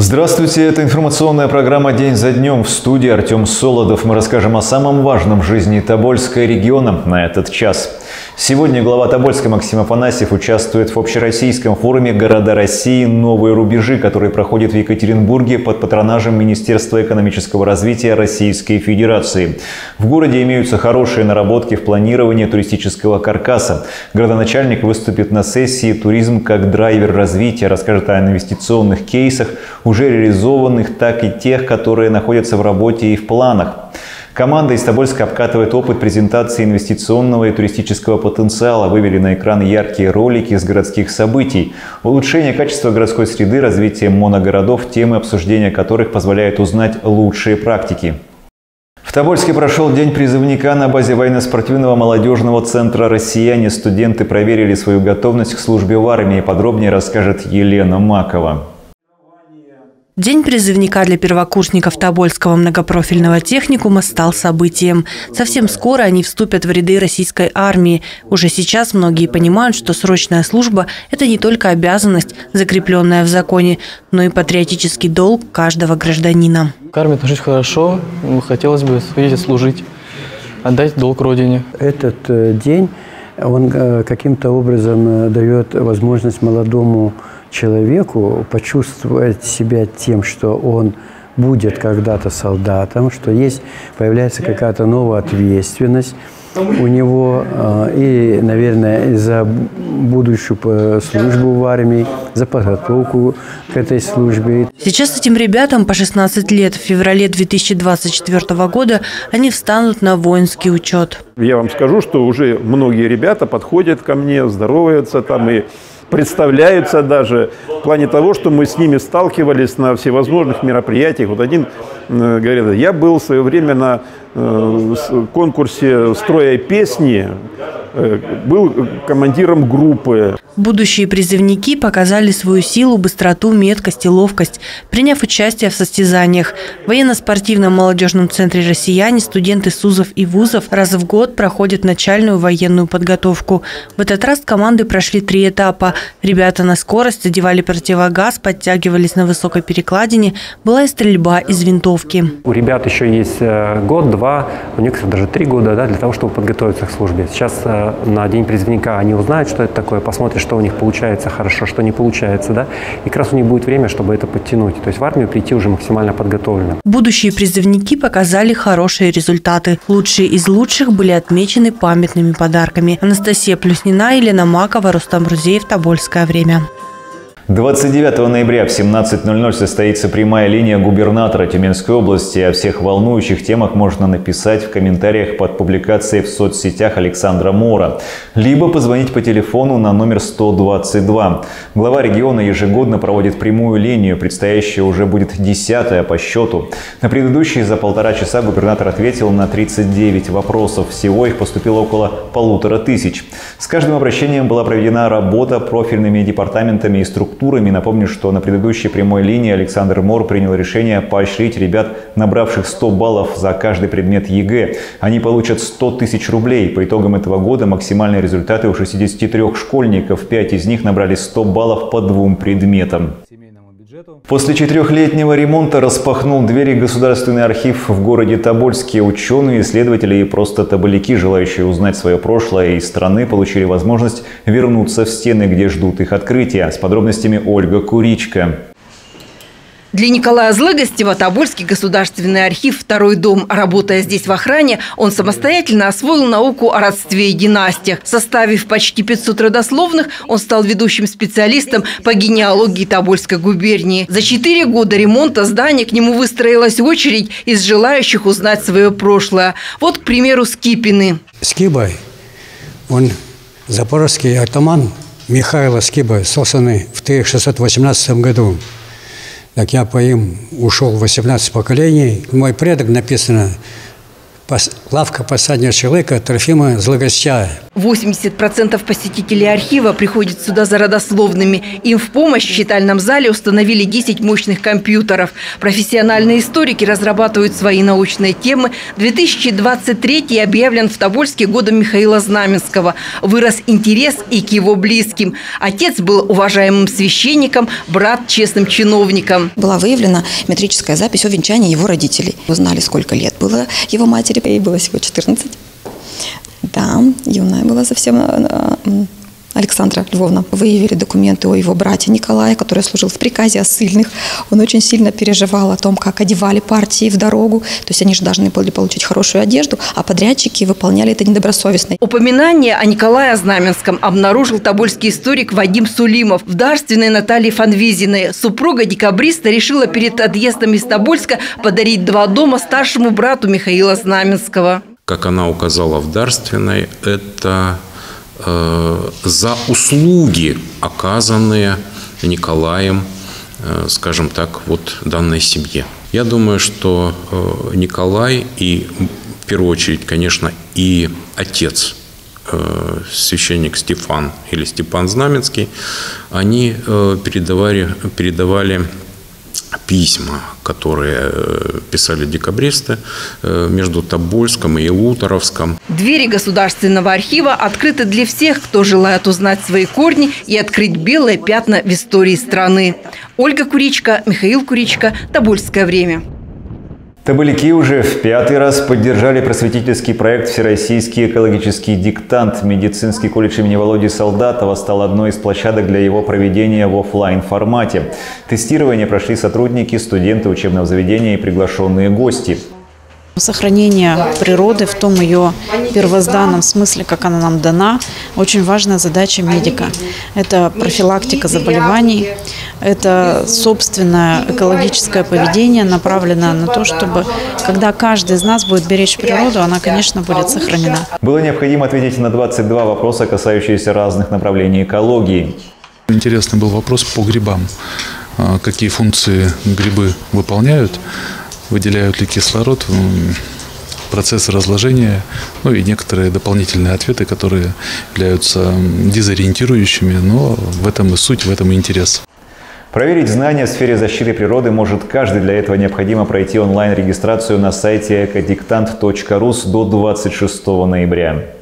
Здравствуйте, это информационная программа «День за днем». В студии Артем Солодов. Мы расскажем о самом важном в жизни Тобольска и региона на этот час. Сегодня глава Тобольска Максим Афанасьев участвует в общероссийском форуме «Города России. Новые рубежи», который проходит в Екатеринбурге под патронажем Министерства экономического развития Российской Федерации. В городе имеются хорошие наработки в планировании туристического каркаса. Городоначальник выступит на сессии «Туризм как драйвер развития», расскажет о инвестиционных кейсах, уже реализованных, так и тех, которые находятся в работе и в планах. Команда из Тобольска обкатывает опыт презентации инвестиционного и туристического потенциала. Вывели на экран яркие ролики из городских событий. Улучшение качества городской среды, развитие моногородов, темы обсуждения которых позволяют узнать лучшие практики. В Тобольске прошел День призывника на базе военно-спортивного молодежного центра «Россияне». Студенты проверили свою готовность к службе в армии. Подробнее расскажет Елена Макова. День призывника для первокурсников Тобольского многопрофильного техникума стал событием. Совсем скоро они вступят в ряды российской армии. Уже сейчас многие понимают, что срочная служба – это не только обязанность, закрепленная в законе, но и патриотический долг каждого гражданина. К армии отношусь хорошо, хотелось бы сходить служить, отдать долг Родине. Этот э, день, он э, каким-то образом э, дает возможность молодому человеку почувствовать себя тем, что он будет когда-то солдатом, что есть, появляется какая-то новая ответственность у него э, и, наверное, за будущую службу в армии, за подготовку к этой службе. Сейчас этим ребятам по 16 лет. В феврале 2024 года они встанут на воинский учет. Я вам скажу, что уже многие ребята подходят ко мне, здороваются там и представляются даже в плане того, что мы с ними сталкивались на всевозможных мероприятиях. Вот один э, говорит, я был в свое время на конкурсе строя песни, э, был командиром группы. Будущие призывники показали свою силу, быстроту, меткость и ловкость, приняв участие в состязаниях. В военно-спортивном молодежном центре «Россияне» студенты СУЗов и ВУЗов раз в год проходят начальную военную подготовку. В этот раз команды прошли три этапа. Ребята на скорость задевали противогаз, подтягивались на высокой перекладине. Была и стрельба из винтовки. У ребят еще есть э, год, два, у некоторых даже три года да, для того, чтобы подготовиться к службе. Сейчас э, на День призывника они узнают, что это такое, посмотрят, что у них получается хорошо, что не получается, да, и как раз у них будет время, чтобы это подтянуть. То есть в армию прийти уже максимально подготовленным. Будущие призывники показали хорошие результаты. Лучшие из лучших были отмечены памятными подарками. Анастасия Плюснина, Елена Макова, Рустам Рузеев, Тобольское время. 29 ноября в 17.00 состоится прямая линия губернатора Тюменской области. О всех волнующих темах можно написать в комментариях под публикацией в соцсетях Александра Мора. Либо позвонить по телефону на номер 122. Глава региона ежегодно проводит прямую линию. Предстоящая уже будет десятая по счету. На предыдущие за полтора часа губернатор ответил на 39 вопросов. Всего их поступило около полутора тысяч. С каждым обращением была проведена работа профильными департаментами и структурами структурами. Напомню, что на предыдущей прямой линии Александр Мор принял решение поощрить ребят, набравших 100 баллов за каждый предмет ЕГЭ. Они получат 100 тысяч рублей. По итогам этого года максимальные результаты у 63 школьников. 5 из них набрали 100 баллов по двум предметам. После четырехлетнего ремонта распахнул двери Государственный архив в городе Тобольске. Ученые, исследователи и просто тоболяки, желающие узнать свое прошлое и страны, получили возможность вернуться в стены, где ждут их открытия. С подробностями Ольга Куричка. Для Николая Злыгостева Тобольский государственный архив «Второй дом». Работая здесь в охране, он самостоятельно освоил науку о родстве и династиях. Составив почти 500 родословных, он стал ведущим специалистом по генеалогии Тобольской губернии. За четыре года ремонта здания к нему выстроилась очередь из желающих узнать свое прошлое. Вот, к примеру, Скипины. Скибай, он запорожский атаман Михаила Скибай, созданный в 1618 году. Так я по им ушел 18 поколений. Мой предок написано лавка последнего человека Трофима Злогостя. 80% посетителей архива приходят сюда за родословными. Им в помощь в читальном зале установили 10 мощных компьютеров. Профессиональные историки разрабатывают свои научные темы. 2023 объявлен в Тобольске годом Михаила Знаменского. Вырос интерес и к его близким. Отец был уважаемым священником, брат честным чиновником. Была выявлена метрическая запись о венчании его родителей. Узнали, сколько лет было его матери. Ей было всего 14. Да, юная была совсем э, Александра Львовна. Выявили документы о его брате Николае, который служил в приказе о ссыльных. Он очень сильно переживал о том, как одевали партии в дорогу. То есть они же должны были получить хорошую одежду, а подрядчики выполняли это недобросовестно. Упоминание о Николае Знаменском обнаружил тобольский историк Вадим Сулимов. В дарственной Наталье Фанвизиной супруга декабриста решила перед отъездом из Тобольска подарить два дома старшему брату Михаила Знаменского как она указала в дарственной, это за услуги, оказанные Николаем, э, скажем так, вот данной семье. Я думаю, что э, Николай и, в первую очередь, конечно, и отец э, священник Стефан или Степан Знаменский, они э, передавали, передавали письма, которые э, писали декабристы э, между Тобольском и Илуторовском. Двери Государственного архива открыты для всех, кто желает узнать свои корни и открыть белые пятна в истории страны. Ольга Куричка, Михаил Куричка, Тобольское время. Табаляки уже в пятый раз поддержали просветительский проект «Всероссийский экологический диктант». Медицинский колледж имени Володи Солдатова стал одной из площадок для его проведения в офлайн формате. Тестирование прошли сотрудники, студенты учебного заведения и приглашенные гости. Сохранение природы в том ее первозданном смысле, как она нам дана, очень важная задача медика. Это профилактика заболеваний, это собственное экологическое поведение, направленное на то, чтобы, когда каждый из нас будет беречь природу, она, конечно, будет сохранена. Было необходимо ответить на 22 вопроса, касающиеся разных направлений экологии. Интересный был вопрос по грибам. А, какие функции грибы выполняют? выделяют ли кислород, процессы разложения, ну и некоторые дополнительные ответы, которые являются дезориентирующими, но в этом и суть, в этом и интерес. Проверить знания в сфере защиты природы может каждый. Для этого необходимо пройти онлайн-регистрацию на сайте экодиктант.рус до 26 ноября.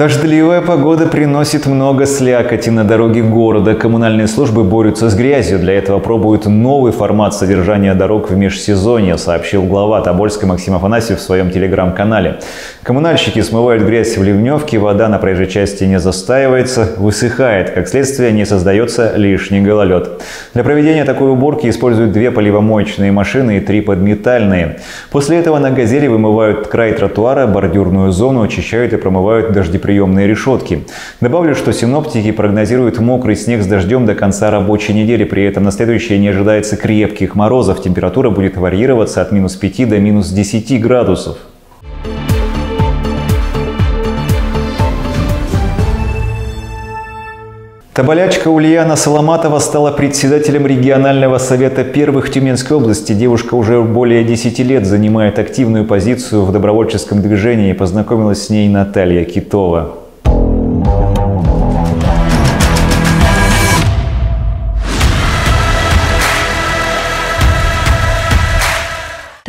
Дождливая погода приносит много слякоти на дороге города. Коммунальные службы борются с грязью. Для этого пробуют новый формат содержания дорог в межсезонье, сообщил глава Тобольска Максим Афанасьев в своем телеграм-канале. Коммунальщики смывают грязь в ливневке, вода на проезжей части не застаивается, высыхает. Как следствие, не создается лишний гололед. Для проведения такой уборки используют две поливомоечные машины и три подметальные. После этого на газели вымывают край тротуара, бордюрную зону, очищают и промывают дождевые приемные решетки. Добавлю, что синоптики прогнозируют мокрый снег с дождем до конца рабочей недели. При этом на следующее не ожидается крепких морозов. Температура будет варьироваться от минус 5 до минус 10 градусов. Тоболячка Ульяна Соломатова стала председателем регионального совета первых Тюменской области. Девушка уже более 10 лет занимает активную позицию в добровольческом движении. Познакомилась с ней Наталья Китова.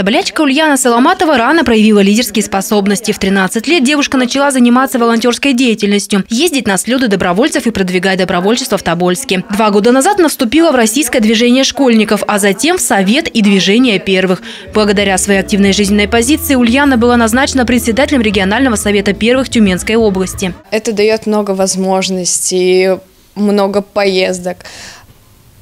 Тоболячка Ульяна Соломатова рано проявила лидерские способности. В 13 лет девушка начала заниматься волонтерской деятельностью, ездить на слеты добровольцев и продвигать добровольчество в Тобольске. Два года назад она вступила в российское движение школьников, а затем в Совет и движение первых. Благодаря своей активной жизненной позиции Ульяна была назначена председателем регионального совета первых Тюменской области. Это дает много возможностей, много поездок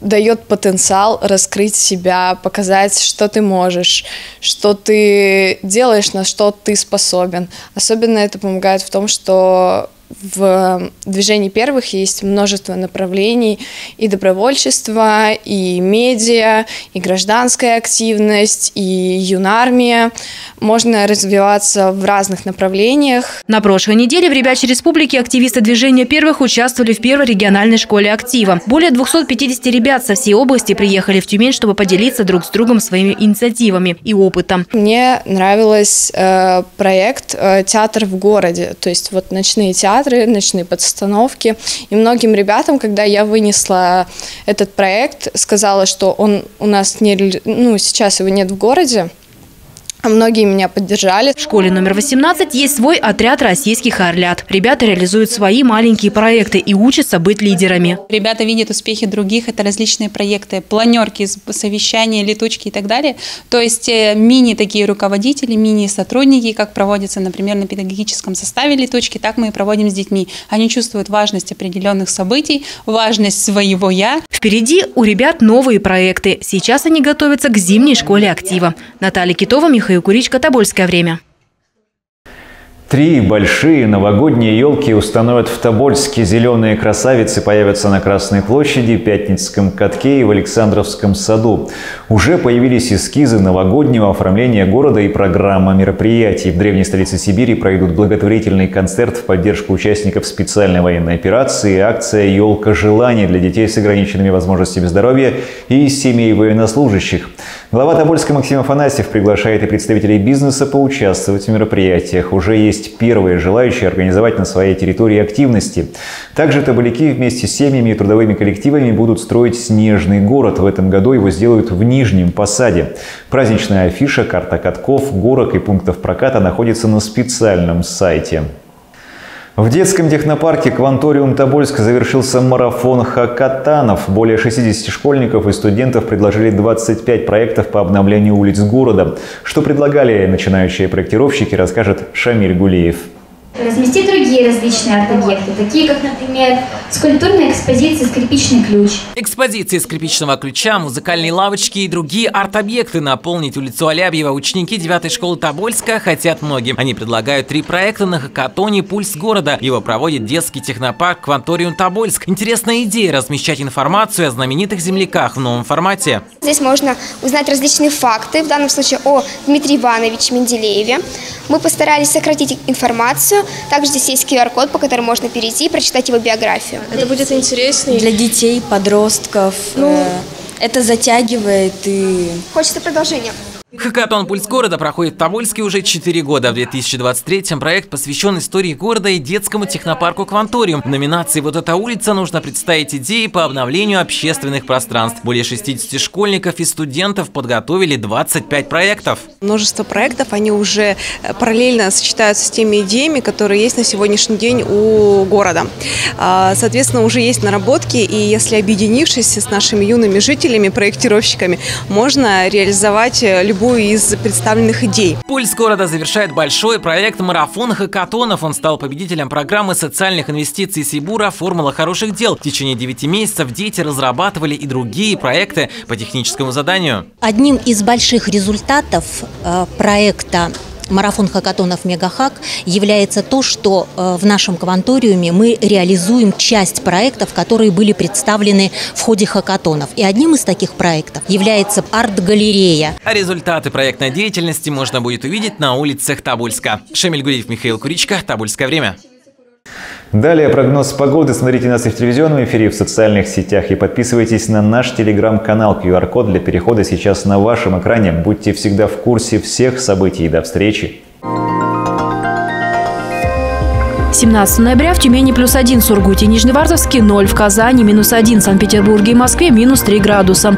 дает потенциал раскрыть себя, показать, что ты можешь, что ты делаешь, на что ты способен. Особенно это помогает в том, что в движении первых есть множество направлений и добровольчество, и медиа, и гражданская активность, и юнармия. Можно развиваться в разных направлениях. На прошлой неделе в Ребячей Республике активисты движения первых участвовали в первой региональной школе актива. Более 250 ребят со всей области приехали в Тюмень, чтобы поделиться друг с другом своими инициативами и опытом. Мне нравилось э, проект э, «Театр в городе», то есть вот ночные театры, ночные подстановки. И многим ребятам, когда я вынесла этот проект, сказала, что он у нас не, ну, сейчас его нет в городе, многие меня поддержали. В школе номер 18 есть свой отряд российских орлят. Ребята реализуют свои маленькие проекты и учатся быть лидерами. Ребята видят успехи других. Это различные проекты, планерки, совещания, летучки и так далее. То есть э, мини такие руководители, мини-сотрудники, как проводятся, например, на педагогическом составе летучки, так мы и проводим с детьми. Они чувствуют важность определенных событий, важность своего «я». Впереди у ребят новые проекты. Сейчас они готовятся к зимней школе актива. Наталья Китова, Михаил Михаил Куричка, Тобольское время. Три большие новогодние елки установят в Тобольске. Зеленые красавицы появятся на Красной площади, Пятницком катке и в Александровском саду. Уже появились эскизы новогоднего оформления города и программа мероприятий. В древней столице Сибири пройдут благотворительный концерт в поддержку участников специальной военной операции, акция «Елка желаний» для детей с ограниченными возможностями здоровья и семей военнослужащих. Глава Тобольска Максим Афанасьев приглашает и представителей бизнеса поучаствовать в мероприятиях. Уже есть первые желающие организовать на своей территории активности. Также табаляки вместе с семьями и трудовыми коллективами будут строить снежный город. В этом году его сделают в Нижнем Посаде. Праздничная афиша, карта катков, горок и пунктов проката находится на специальном сайте. В детском технопарке «Кванториум Тобольск» завершился марафон хакатанов. Более 60 школьников и студентов предложили 25 проектов по обновлению улиц города. Что предлагали начинающие проектировщики, расскажет Шамиль Гулиев разместить другие различные арт-объекты, такие как, например, скульптурная экспозиция «Скрипичный ключ». Экспозиции скрипичного ключа, музыкальные лавочки и другие арт-объекты наполнить улицу Алябьева ученики 9 школы Тобольска хотят многим. Они предлагают три проекта на хакатоне «Пульс города». Его проводит детский технопарк «Кванториум Тобольск». Интересная идея размещать информацию о знаменитых земляках в новом формате. Здесь можно узнать различные факты, в данном случае о Дмитрии Ивановиче Менделееве. Мы постарались сократить информацию, также здесь есть QR-код, по которому можно перейти и прочитать его биографию. Это будет интересно. Для детей, подростков. Ну, э, это затягивает и... Хочется продолжения. Хакатон «Пульс города» проходит в Тобольске уже 4 года. В 2023-м проект посвящен истории города и детскому технопарку «Кванториум». В номинации «Вот эта улица» нужно представить идеи по обновлению общественных пространств. Более 60 школьников и студентов подготовили 25 проектов. Множество проектов, они уже э, параллельно сочетаются с теми идеями, которые есть на сегодняшний день у города. А, соответственно, уже есть наработки, и если объединившись с нашими юными жителями, проектировщиками, можно реализовать любые любую из представленных идей. Пульс города завершает большой проект «Марафон хакатонов». Он стал победителем программы социальных инвестиций Сибура «Формула хороших дел». В течение 9 месяцев дети разрабатывали и другие проекты по техническому заданию. Одним из больших результатов э, проекта марафон хакатонов «Мегахак» является то, что э, в нашем кванториуме мы реализуем часть проектов, которые были представлены в ходе хакатонов. И одним из таких проектов является арт-галерея. А результаты проектной деятельности можно будет увидеть на улицах Тобольска. Шамиль Гуриев, Михаил Куричка, Тобольское время. Далее прогноз погоды. Смотрите нас и в телевизионном эфире, в социальных сетях. И подписывайтесь на наш телеграм-канал. QR-код для перехода сейчас на вашем экране. Будьте всегда в курсе всех событий. До встречи! 17 ноября в Тюмени плюс 1, Сургуте, Нижневартовске 0, в Казани минус 1, Санкт-Петербурге и Москве минус 3 градуса.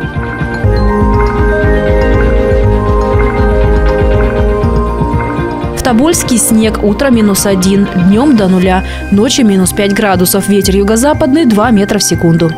Тобольский снег, утро минус один, днем до нуля, ночью минус 5 градусов, ветер юго-западный 2 метра в секунду.